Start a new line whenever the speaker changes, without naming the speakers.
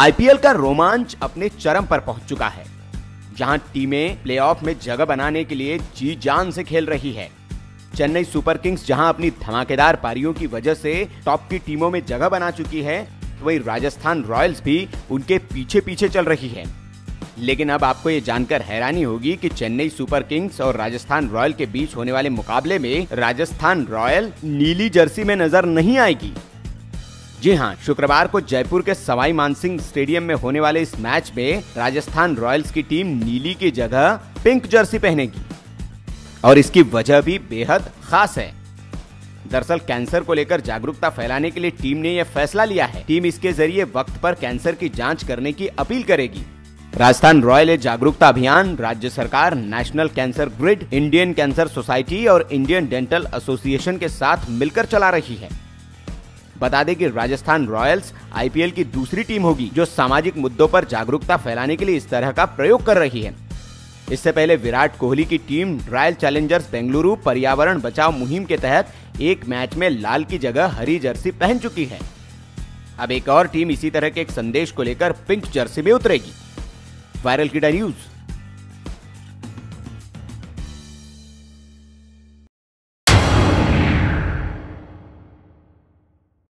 IPL का रोमांच अपने चरम पर पहुँच चुका है, जहाँ टीमें प्लेऑफ में जगह बनाने के लिए जी जान से खेल रही है। चेन्नई सुपर किंग्स जहाँ अपनी धमाकेदार पारियों की वजह से टॉप की टीमों में जगह बना चुकी है वही राजस्थान रॉयल्स भी उनके पीछे पीछे चल रही है। लेकिन अब आपको ये जानकर हैरानी होगी कि चेन्नई सुपर किंग्स और राजस्थान रॉयल के बीच होने वाले मुकाबले में राजस्थान रॉयल नीली जर्सी में नज़र नहीं आएगी। जी हाँ शुक्रवार को जयपुर के सवाई मानसिंह स्टेडियम में होने वाले इस मैच में राजस्थान रॉयल्स की टीम नीली की जगह पिंक जर्सी पहनेगी। और इसकी वजह भी बेहद खास है। दरअसल कैंसर को लेकर जागरूकता फैलाने के लिए टीम ने यह फैसला लिया है। टीम इसके ज़रिए वक्त पर कैंसर की जाँच करने की अपील करेगी। राजस्थान रॉयल जागरूकता अभियान, राज्य सरकार, national cancer grid, Indian cancer society और इंडियन डेंटल एसोसिएशन के साथ मिलकर चला रही है। बता दें कि राजस्थान रॉयल्स आईपीएल की दूसरी टीम होगी, जो सामाजिक मुद्दों पर जागरूकता फैलाने के लिए इस तरह का प्रयोग कर रही है। इससे पहले विराट कोहली की टीम रॉयल चैलेंजर्स बेंगलुरु पर्यावरण बचाव मुहिम के तहत एक मैच में लाल की जगह हरी जर्सी पहन चुकी है। अब एक और टीम इसी तरह के एक संदेश को लेकर पिंक जर्सी में उतरेगी। वायरल किडा न्यूज़।